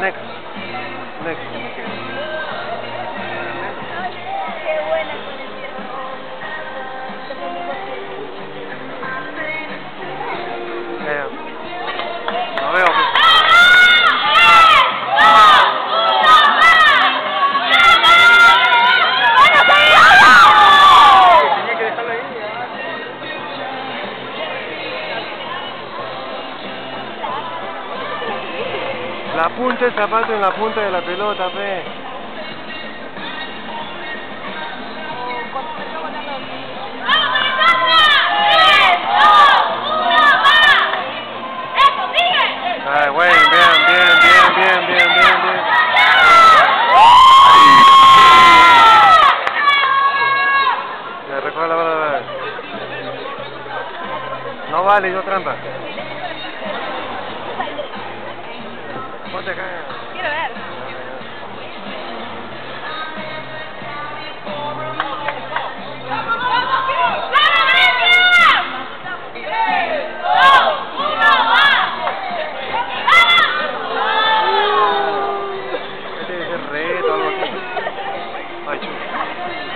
next. Next. La punta del zapato en la punta de la pelota, pe. Ay, güey, bien, bien, bien, bien, bien, bien, bien. Ya, recoge la bola. No vale, hizo trampa.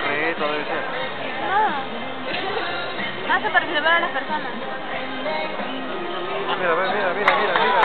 Reto debe ser. No. Hace para observar a las personas. Mira, ve, mira, mira, mira.